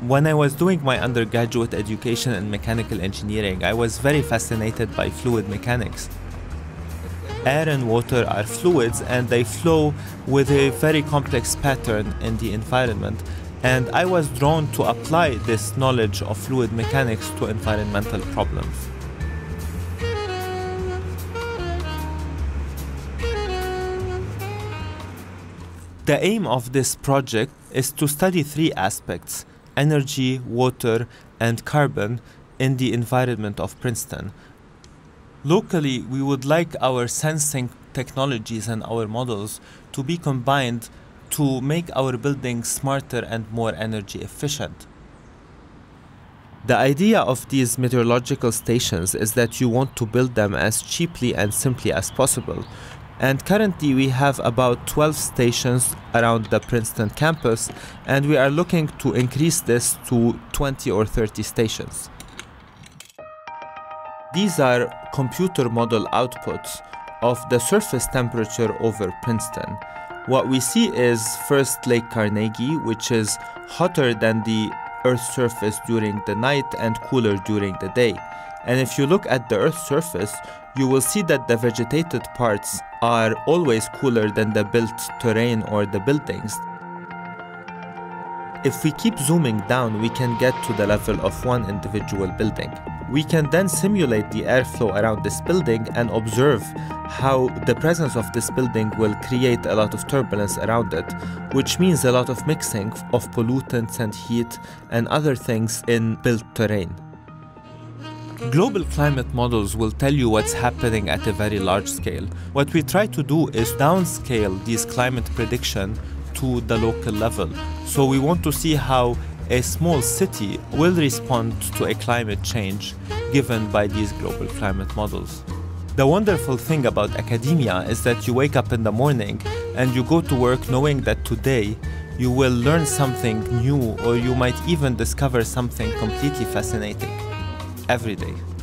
When I was doing my undergraduate education in mechanical engineering, I was very fascinated by fluid mechanics. Air and water are fluids and they flow with a very complex pattern in the environment. And I was drawn to apply this knowledge of fluid mechanics to environmental problems. The aim of this project is to study three aspects energy, water, and carbon in the environment of Princeton. Locally, we would like our sensing technologies and our models to be combined to make our buildings smarter and more energy efficient. The idea of these meteorological stations is that you want to build them as cheaply and simply as possible and currently, we have about 12 stations around the Princeton campus, and we are looking to increase this to 20 or 30 stations. These are computer model outputs of the surface temperature over Princeton. What we see is first Lake Carnegie, which is hotter than the Earth's surface during the night and cooler during the day. And if you look at the Earth's surface, you will see that the vegetated parts are always cooler than the built terrain or the buildings. If we keep zooming down, we can get to the level of one individual building. We can then simulate the airflow around this building and observe how the presence of this building will create a lot of turbulence around it, which means a lot of mixing of pollutants and heat and other things in built terrain. Global climate models will tell you what's happening at a very large scale. What we try to do is downscale these climate prediction to the local level. So we want to see how a small city will respond to a climate change given by these global climate models. The wonderful thing about academia is that you wake up in the morning and you go to work knowing that today you will learn something new or you might even discover something completely fascinating every day.